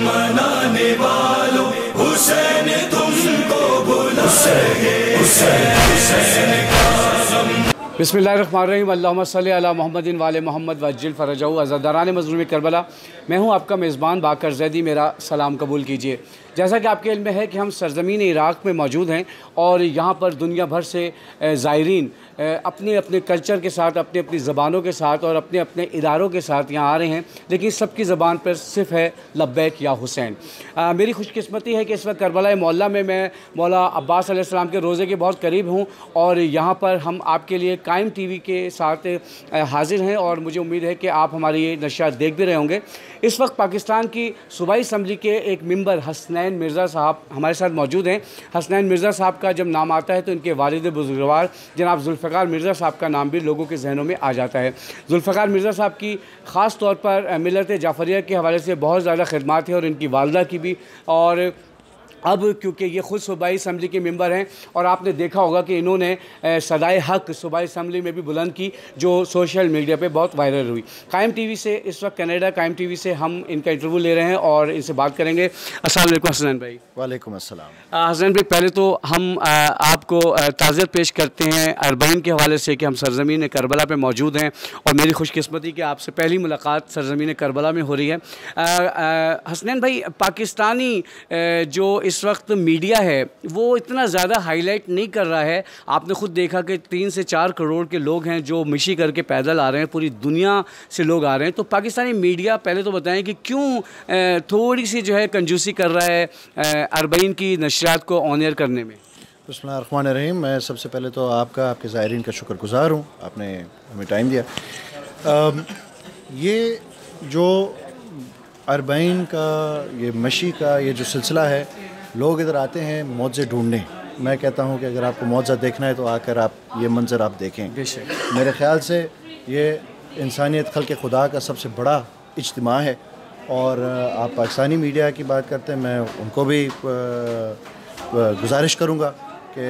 منانے والوں، حسین تم کو بلا حسین بسم اللہ الرحمن الرحیم۔ اللہم صلی علی محمد وال محمد وجل فرجہ۔ عزداران مظلوم کربلا، میں ہوں آپ کا میزبان باکر زیدی، میرا سلام قبول کیجیے۔ جیسا کہ آپ کے علم میں ہے کہ ہم سرزمین عراق میں موجود ہیں اور یہاں پر دنیا بھر سے زائرین اپنے اپنے کلچر کے ساتھ، اپنے اپنی زبانوں کے ساتھ اور اپنے اپنے اداروں کے ساتھ یہاں آ رہے ہیں۔ لیکن سب کی زبان پر صرف ہے لبیک یا حسین۔ میری خوش قسمتی ہے کہ اس وقت کربلا مولا میں میں مولا عباس علیہ السلام کے روزے کے بہت قریب ہوں اور یہاں پر ہم آپ کے لیے قائم ٹی وی کے ساتھ حاضر ہیں اور مجھے امید ہے کہ آپ ہماری یہ نشیات دیکھ بھی رہے ہوں گے۔ اس وقت پاکستان کی صوبائی اسمبلی کے ایک ممبر حسن حسنین مرزا صاحب ہمارے ساتھ موجود ہیں۔ حسنین مرزا صاحب کا جب نام آتا ہے تو ان کے والد بزرگوار جناب ذوالفقار مرزا صاحب کا نام بھی لوگوں کے ذہنوں میں آ جاتا ہے۔ ذوالفقار مرزا صاحب کی خاص طور پر ملت جعفریہ کے حوالے سے بہت زیادہ خدمات ہیں اور ان کی والدہ کی بھی۔ اور اب کیونکہ یہ خود صوبائی اسمبلی کے ممبر ہیں اور آپ نے دیکھا ہوگا کہ انہوں نے صدائے حق صوبائی اسمبلی میں بھی بلند کی جو سوشل میڈیا پہ بہت وائرل ہوئی۔ قائم ٹی وی سے اس وقت کینیڈا قائم ٹی وی سے ہم ان کا انٹرویو لے رہے ہیں اور ان سے بات کریں گے۔ السلام علیکم حسنین بھائی۔ وعلیکم السلام۔ حسنین بھائی پہلے تو ہم آپ کو تعزیت پیش کرتے ہیں اربعین کے حوالے سے کہ ہم سرزمین کربلا پہ موجود ہیں اور میری خوش قسمتی کہ آپ سے پہلی ملاقات سرزمین کربلا میں ہو رہی ہے۔ حسنین بھائی پاکستانی جو اس وقت میڈیا ہے، وہ اتنا زیادہ ہائی لائٹ نہیں کر رہا ہے۔ آپ نے خود دیکھا کہ تین سے چار کروڑ کے لوگ ہیں جو مشی کر کے پیدل آ رہے ہیں، پوری دنیا سے لوگ آ رہے ہیں۔ تو پاکستانی میڈیا پہلے تو بتائیں کہ کیوں تھوڑی سی جو ہے کنجوسی کر رہا ہے اربعین کی نشریات کو آن ایئر کرنے میں۔ بسم اللہ الرحمن الرحیم۔ میں سب سے پہلے تو آپ کا، آپ کے زائرین کا شکر گزار ہوں۔ آپ نے ہمیں ٹائم دیا۔ یہ جو اربعین کا، یہ مشی کا، یہ جو سلسلہ ہے لوگ ادھر آتے ہیں معاوضے ڈھونڈنے۔ میں کہتا ہوں کہ اگر آپ کو معاوضہ دیکھنا ہے تو آ کر آپ یہ منظر آپ دیکھیں۔ میرے خیال سے یہ انسانیت خلق خدا کا سب سے بڑا اجتماع ہے۔ اور آپ پاکستانی میڈیا کی بات کرتے ہیں میں ان کو بھی گزارش کروں گا کہ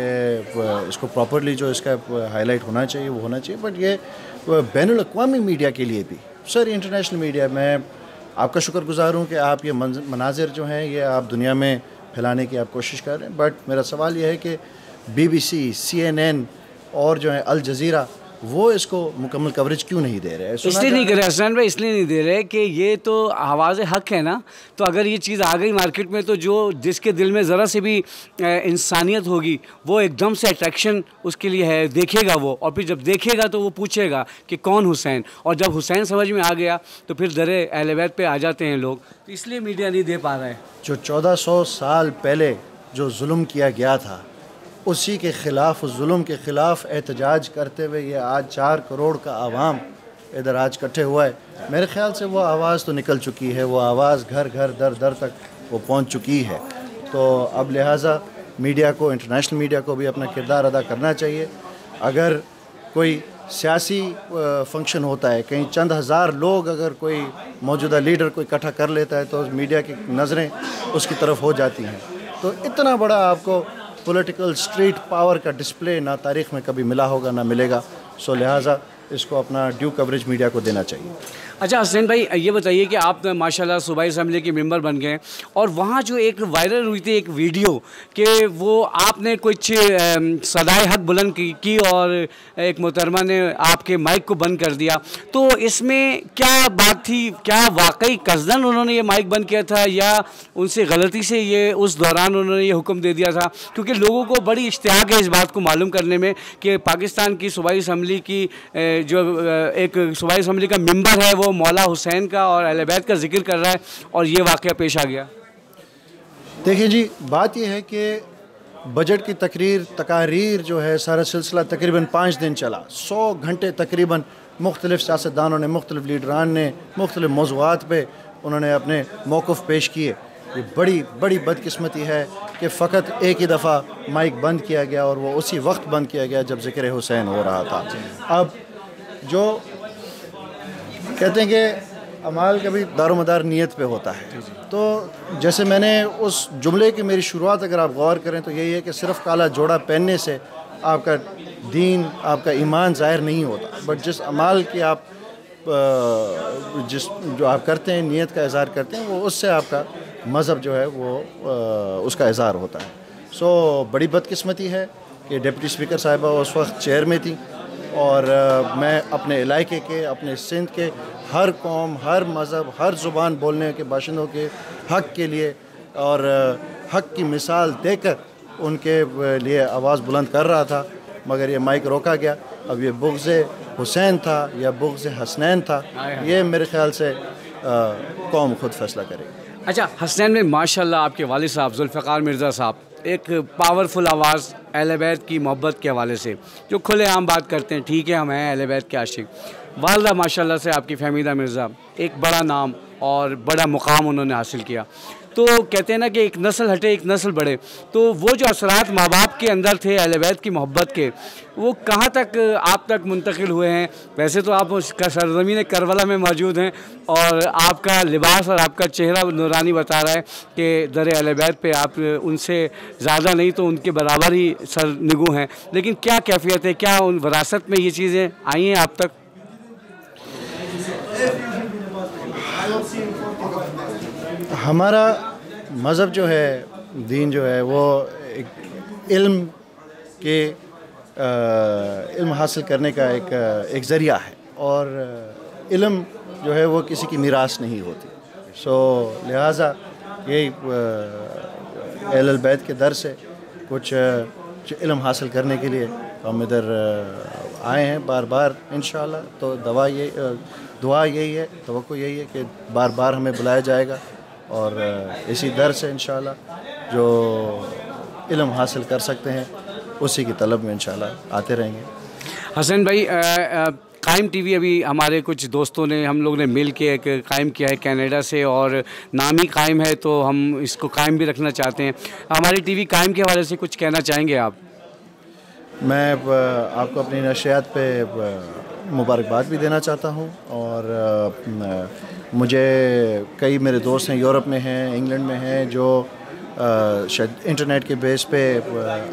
اس کو پراپرلی جو اس کا ہائی لائٹ ہونا چاہیے وہ ہونا چاہیے۔ بٹ یہ بین الاقوامی میڈیا کے لیے بھی۔ سر انٹرنیشنل میڈیا میں آپ کا شکر گزار ہوں کہ آپ یہ مناظر جو ہیں یہ آپ دنیا میں پھیلانے کی آپ کوشش کر رہے ہیں۔ بٹ میرا سوال یہ ہے کہ B B C C N N اور جو ہے الجزیرہ وہ اس کو مکمل کوریج کیوں نہیں دے رہے اس لیے نہیں کر رہے حسنان بھائی اس لیے نہیں دے رہے کہ یہ تو آواز حق ہے نا؟ تو اگر یہ چیز آ گئی مارکیٹ میں تو جو جس کے دل میں ذرا سے بھی انسانیت ہوگی وہ ایک دم سے اٹریکشن اس کے لیے ہے دیکھے گا وہ۔ اور پھر جب دیکھے گا تو وہ پوچھے گا کہ کون حسین؟ اور جب حسین سمجھ میں آ گیا تو پھر درے اہل بیت پہ آ جاتے ہیں لوگ۔ تو اس لیے میڈیا نہیں دے پا رہا ہے جو چودہ سو سال پہلے جو ظلم کیا گیا تھا اسی کے خلاف، ظلم کے خلاف احتجاج کرتے ہوئے یہ آج چار کروڑ کا عوام ادھر آج کٹھے ہوا ہے۔ میرے خیال سے وہ آواز تو نکل چکی ہے، وہ آواز گھر گھر در در تک وہ پہنچ چکی ہے۔ تو اب لہٰذا میڈیا کو، انٹرنیشنل میڈیا کو بھی اپنا کردار ادا کرنا چاہیے۔ اگر کوئی سیاسی فنکشن ہوتا ہے، کہیں چند ہزار لوگ اگر کوئی موجودہ لیڈر کو اکٹھا کر لیتا ہے تو میڈیا کی نظریں اس کی طرف ہو جاتی ہیں۔ تو اتنا بڑا آپ کو پولیٹیکل اسٹریٹ پاور کا ڈسپلے نہ تاریخ میں کبھی ملا ہوگا، نہ ملے گا۔ سو لہٰذا اس کو اپنا ڈیو کوریج میڈیا کو دینا چاہیے۔ اچھا حسین بھائی، یہ بتائیے کہ آپ ماشاء اللہ صوبائی اسمبلی کے ممبر بن گئے اور وہاں جو ایک وائرل ہوئی تھی ایک ویڈیو کہ وہ آپ نے کچھ صدائے حق بلند کی اور ایک محترمہ نے آپ کے مائک کو بند کر دیا۔ تو اس میں کیا بات تھی؟ کیا واقعی قصدن انہوں نے یہ مائک بند کیا تھا یا ان سے غلطی سے یہ اس دوران انہوں نے یہ حکم دے دیا تھا؟ کیونکہ لوگوں کو بڑی اشتیاق ہے اس بات کو معلوم کرنے میں کہ پاکستان کی صوبائی اسمبلی کی جو ایک صوبائی اسمبلی کا ممبر ہے وہ مولا حسین کا اور اہل بیت کا ذکر کر رہا ہے اور یہ واقعہ پیش آ گیا۔ دیکھیں جی بات یہ ہے کہ بجٹ کی تقریر، تقاریر جو ہے، سارا سلسلہ تقریباً پانچ دن چلا۔ سو گھنٹے تقریباً مختلف سیاستدانوں نے، مختلف لیڈران نے، مختلف موضوعات پہ انہوں نے اپنے موقف پیش کیے۔ یہ بڑی بڑی بدقسمتی ہے کہ فقط ایک ہی دفعہ مائک بند کیا گیا اور وہ اسی وقت بند کیا گیا جب ذکر حسین ہو رہا تھا۔ اب جو کہتے ہیں کہ عمال کبھی دار و مدار نیت پہ ہوتا ہے۔ تو جیسے میں نے اس جملے کی میری شروعات اگر آپ غور کریں تو یہی ہے کہ صرف کالا جوڑا پہننے سے آپ کا دین، آپ کا ایمان ظاہر نہیں ہوتا۔ بٹ جس عمال کی آپ جس جو آپ کرتے ہیں، نیت کا اظہار کرتے ہیں، وہ اس سے آپ کا مذہب جو ہے وہ اس کا اظہار ہوتا ہے۔ سو بڑی بدقسمتی ہے کہ ڈپٹی اسپیکر صاحبہ اس وقت چیئر میں تھیں۔ اور میں اپنے علاقے کے اپنے سندھ کے ہر قوم ہر مذہب ہر زبان بولنے کے باشندوں کے حق کے لیے اور حق کی مثال دے کر ان کے لیے آواز بلند کر رہا تھا مگر یہ مائک روکا گیا۔ اب یہ بغض حسین تھا یا بغض حسنین تھا یہ میرے خیال سے قوم خود فیصلہ کرے گی۔ اچھا حسنین میں ماشاء اللہ آپ کے والد صاحب ذوالفقار مرزا صاحب ایک پاورفل آواز اہل بیت کی محبت کے حوالے سے، جو کھلے عام بات کرتے ہیں، ٹھیک ہے، ہم ہیں اہل بیت کے عاشق۔ والدہ ماشاء اللہ سے آپ کی فہمیدہ مرزا، ایک بڑا نام اور بڑا مقام انہوں نے حاصل کیا۔ تو کہتے ہیں نا کہ ایک نسل ہٹے، ایک نسل بڑھے۔ تو وہ جو اثرات ماں باپ کے اندر تھے، اہل بیت کی محبت کے، وہ کہاں تک، آپ تک منتقل ہوئے ہیں؟ ویسے تو آپ اس کا سرزمین کربلا میں موجود ہیں اور آپ کا لباس اور آپ کا چہرہ نورانی بتا رہا ہے کہ در اہل بیت پہ آپ ان سے زیادہ نہیں تو ان کے برابر ہی سر نگو ہیں۔ لیکن کیا کیفیت ہے؟ کیا ان وراثت میں یہ چیزیں آئی ہیں آپ تک؟ ہمارا مذہب جو ہے، دین جو ہے، وہ ایک علم کے علم حاصل کرنے کا ایک ایک ذریعہ ہے۔ اور علم جو ہے، وہ کسی کی میراث نہیں ہوتی۔ سو لہٰذا یہی اہل البید کے در سے کچھ علم حاصل کرنے کے لیے ہم ادھر آئے ہیں بار بار، انشاءاللہ۔ تو دعا یہ دعا یہی ہے، توقع یہی ہے کہ بار بار ہمیں بلایا جائے گا۔ اور اسی در سے انشاءاللہ جو علم حاصل کر سکتے ہیں اسی کی طلب میں انشاءاللہ آتے رہیں گے۔ حسن بھائی قائم ٹی وی ابھی ہمارے کچھ دوستوں نے ہم لوگ نے مل کے ایک قائم کیا ہے کینیڈا سے اور نامی قائم ہے تو ہم اس کو قائم بھی رکھنا چاہتے ہیں۔ ہماری ٹی وی قائم کے حوالے سے کچھ کہنا چاہیں گے آپ؟ میں آپ کو اپنی نشریات پہ مبارکباد بھی دینا چاہتا ہوں اور مجھے کئی میرے دوست ہیں یورپ میں ہیں، انگلینڈ میں ہیں، جو شاید انٹرنیٹ کے بیس پہ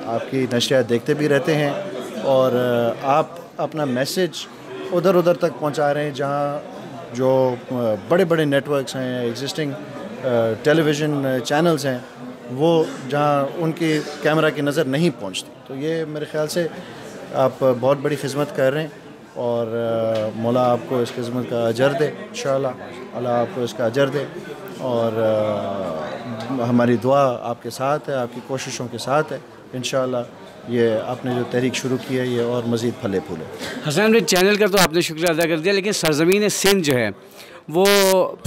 آپ کی نشریات دیکھتے بھی رہتے ہیں اور آپ اپنا میسج ادھر ادھر تک پہنچا رہے ہیں جہاں جو بڑے بڑے نیٹ ورکس ہیں ایگزسٹنگ ٹیلی ویژن چینلز ہیں، وہ جہاں ان کی کیمرہ کی نظر نہیں پہنچتی۔ تو یہ میرے خیال سے آپ بہت بڑی خدمت کر رہے ہیں اور مولا آپ کو اس خدمت کا اجر دے، انشاءاللہ۔ اللہ آپ کو اس کا اجر دے اور ہماری دعا آپ کے ساتھ ہے، آپ کی کوششوں کے ساتھ ہے۔ انشاءاللہ یہ آپ نے جو تحریک شروع کی ہے، یہ اور مزید پھلے پھولے۔ حسین چینل کا تو آپ نے شکریہ ادا کر دیا، لیکن سرزمین سندھ جو ہے وہ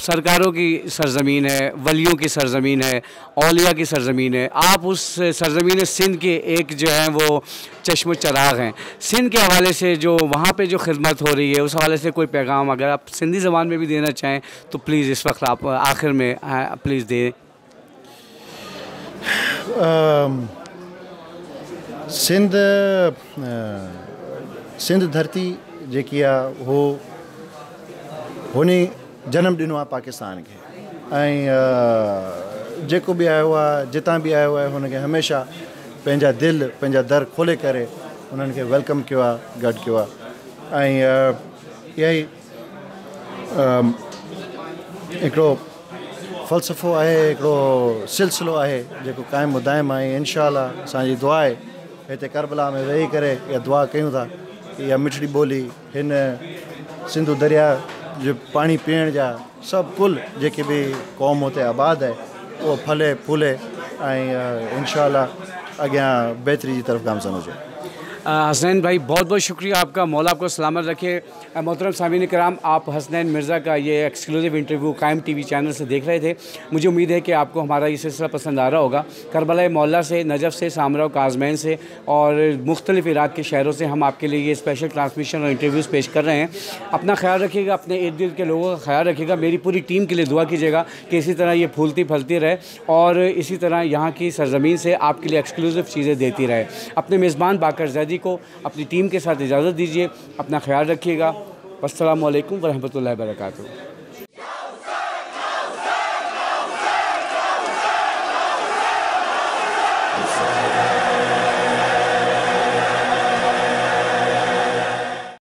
سرکاروں کی سرزمین ہے، ولیوں کی سرزمین ہے، اولیاء کی سرزمین ہے۔ آپ اس سرزمین سندھ کے ایک جو ہیں وہ چشم و چراغ ہیں۔ سندھ کے حوالے سے جو وہاں پہ جو خدمت ہو رہی ہے، اس حوالے سے کوئی پیغام اگر آپ سندھی زبان میں بھی دینا چاہیں تو پلیز اس وقت آپ آخر میں پلیز دیں۔ سندھ سندھ دھرتی جو کیا وہ ہونی جنم دنو پاکستان کے آواز جتنا بھی آیا ہے ان کے ہمیشہ دل در کھولے ان ویلکم کیا گر کیا فلسفو آلسلو ہے قائم دائم آئی ان شاء اللہ اب دعا ہے کربلا میں وی دعا کا یہ مٹڑی بولی ان سندھو دریا جو پانی پینے جا سب کل جی بھی قوم آباد ہے وہ پلے پھلے اور ان شاء اللہ اگیا بہتری کی طرف کا سمجھو حسنین بھائی، بہت بہت شکریہ آپ کا، مولا آپ کو سلامت رکھے۔ محترم سامعین کرام، آپ حسنین مرزا کا یہ ایکسکلوزیو انٹرویو قائم ٹی وی چینل سے دیکھ رہے تھے۔ مجھے امید ہے کہ آپ کو ہمارا یہ سلسلہ پسند آ رہا ہوگا۔ کربلا مولا سے، نجف سے، سامرا و کازمین سے اور مختلف عراق کے شہروں سے ہم آپ کے لیے یہ اسپیشل ٹرانسمیشن اور انٹرویوز پیش کر رہے ہیں۔ اپنا خیال رکھیے گا، اپنے ارد گرد کے لوگوں کا خیال رکھیے گا۔ میری پوری ٹیم کے لیے دعا کیجیے گا کہ اسی طرح یہ پھولتی پھلتی رہے اور اسی طرح یہاں کی سرزمین سے آپ کے لیے ایکسکلوزیو چیزیں دیتی رہے۔ اپنے میزبان باکر زیدی کو اپنی ٹیم کے ساتھ اجازت دیجیے اپنا خیال رکھیے گا۔ السلام علیکم ورحمۃ اللہ وبرکاتہ۔